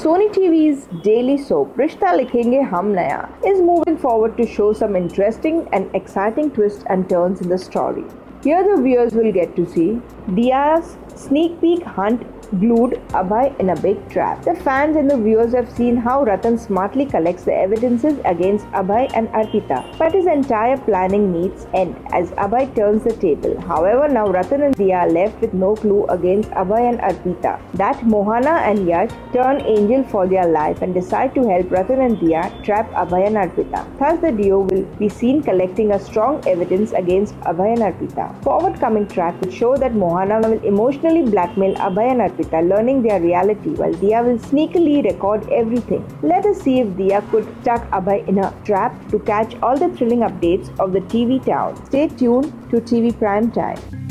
Sony TV's daily soap Rishta Likhenge Hum Naya is moving forward to show some interesting and exciting twists and turns in the story. Here the viewers will get to see Diya's sneak peek hunt glued Abhay in a big trap. The fans and the viewers have seen how Ratan smartly collects the evidences against Abhay and Arpita, but his entire planning meets end as Abhay turns the table. However, now Ratan and Diya are left with no clue against Abhay and Arpita. That Mohana and Yash turn angel for their life and decide to help Ratan and Diya trap Abhay and Arpita. Thus, the duo will be seen collecting a strong evidence against Abhay and Arpita. Forward coming track will show that Mohana will emotionally blackmail Abhay and Arpita learning their reality while Diya will sneakily record everything. Let us see if Diya could tuck Abhay in a trap to catch all the thrilling updates of the TV town. Stay tuned to TV Prime Time.